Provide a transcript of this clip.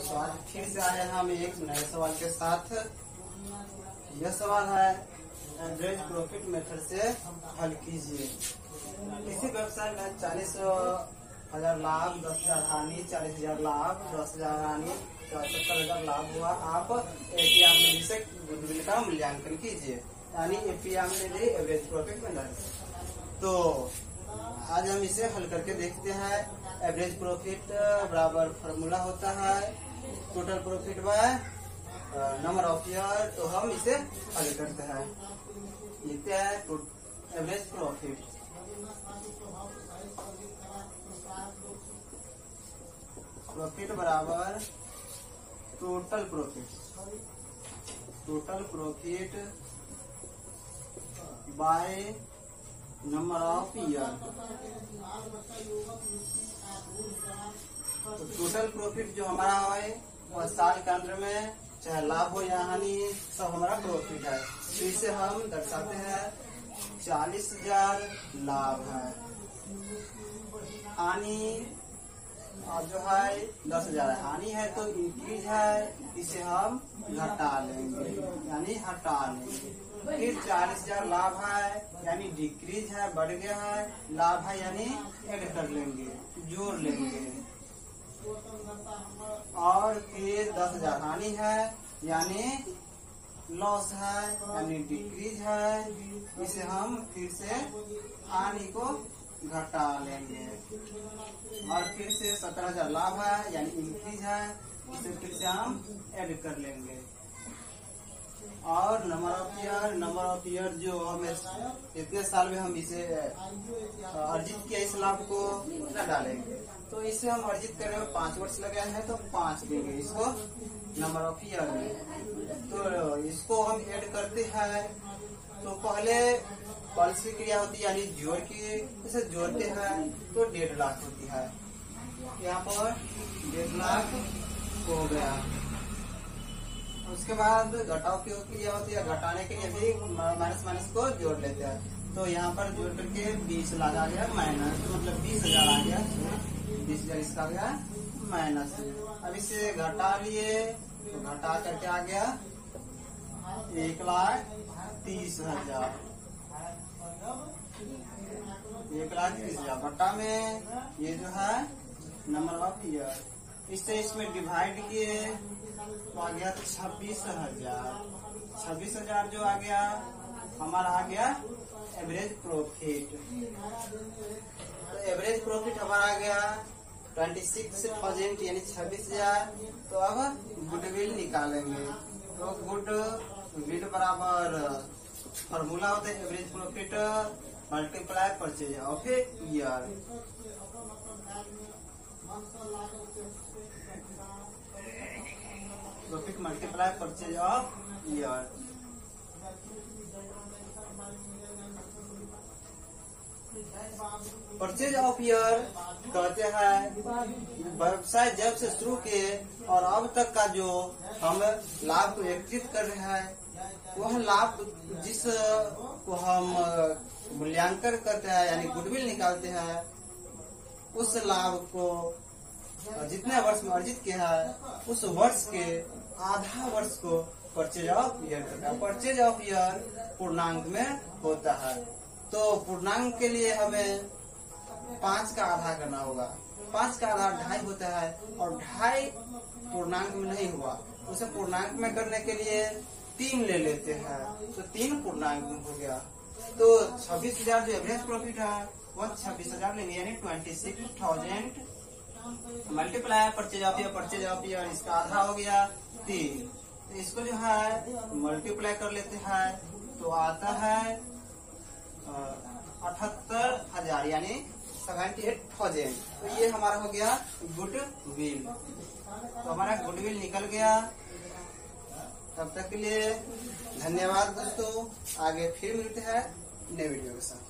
आज फिर से आए हम एक नए सवाल के साथ। यह सवाल है एवरेज प्रॉफिट मेथड से हल कीजिए। किसी व्यवसाय में चालीस हज़ार लाभ दस हज़ार हानि, चालीस हज़ार लाभ दस हज़ार हानि सत्तर हज़ार लाभ हुआ, आप एपीएम में से गुडविल का मूल्यांकन कीजिए। यानी एपीएम में लिए एवरेज प्रॉफिट मेथड तो आज हम इसे हल करके देखते हैं। एवरेज प्रॉफिट बराबर फार्मूला होता है। Total profit by number of year तो हम इसे हल करते हैं। लिखते हैं एवरेज प्रॉफिट प्रॉफिट बराबर total profit total profit by number of year तो टोटल प्रॉफिट जो हमारा है वह साल के अंदर में, चाहे लाभ हो या हानि, सब हमारा प्रॉफिट है। तो इसे हम दर्शाते हैं, चालीस हज़ार लाभ है। हानि और जो है, दस हज़ार हानि है तो इंक्रीज है, इसे हम घटा लेंगे, यानी हटा लेंगे। फिर चालीस हज़ार लाभ है, यानी डिक्रीज है, बढ़ गया है, लाभ है, यानी एड कर लेंगे, जोड़ लेंगे। और फिर दस हज़ार हानि है, यानी लॉस है, यानी डिक्रीज है, इसे हम फिर से हानि को घटा लेंगे। और फिर से सत्रह हज़ार लाभ है, यानी इंक्रीज है, इसे फिर से हम एड कर लेंगे। और number of year, number of year जो हम इतने साल में हम इसे अर्जित किया इस लाभ को न डालेंगे। तो इसे हम अर्जित करने में पाँच वर्ष लगे हैं तो पाँच देंगे इसको, नंबर ऑफ़ ईयर में। तो इसको हम ऐड करते हैं तो पहले पॉलिसी क्रिया होती है, यानी जोड़ की, इसे जोड़ते हैं तो डेढ़ लाख होती है। यहाँ पर डेढ़ लाख हो गया। उसके बाद घटाव की क्रिया होती है घटाने के लिए भी माइनस माइनस को जोड़ लेते हैं। तो यहाँ पर जोड़ करके बीस लाख आ गया, माइनस मतलब बीस हज़ार आ गया बीस हज़ार इसका आ गया, माइनस। अब इसे घटा लिए तो घटा करके आ गया एक लाख तीस हज़ार। एक लाख तीस हज़ार। बट्टा में ये जो है नंबर ऑफ़ ईयर इससे इसमें डिवाइड किए तो आ गया छब्बीस हज़ार। छब्बीस हज़ार जो आ गया, हमारा आ गया एवरेज प्रॉफिट तो एवरेज प्रॉफिट हमारा आ गया ट्वेंटी सिक्स थाउज़ेंड यानी छब्बीस हज़ार। तो अब गुडविल निकालेंगे। तो गुड विल बराबर फॉर्मूला होता है average profit multiply purchase of a year purchase of year कहते हैं व्यवसाय जब से शुरू किए और अब तक का जो हम लाभ को एकत्रित कर रहे हैं, वह लाभ जिस को हम मूल्यांकन करते हैं, यानी गुडविल निकालते हैं उस लाभ को, जितने वर्ष में अर्जित किया है, उस वर्ष के आधा वर्ष को परचेज ऑफ़ ईयर करता है। परचेज ऑफ़ ईयर पूर्णांक में होता है। तो पूर्णांक के लिए हमें पाँच का आधा करना होगा। पाँच का आधा ढाई होता है और ढाई पूर्णांक में नहीं हुआ। उसे पूर्णांक में करने के लिए तीन ले लेते हैं। तो तीन पूर्णांक में हो गया। तो छब्बीस हज़ार जो एवरेज प्रॉफिट है वह छब्बीस हज़ार लेंगे यानी twenty six thousand multiply purchase of year purchase of year इसका आधा हो गया, तीन। तो इसको जो है मल्टीप्लाई कर लेते हैं तो आता है अठहत्तर हज़ार, यानी सेवेंटी एट थाउज़ेंड तो ये हमारा हो गया गुड विल तो हमारा गुडविल निकल गया। तब तक के लिए धन्यवाद दोस्तों। आगे फिर मिलते हैं नए वीडियो के साथ।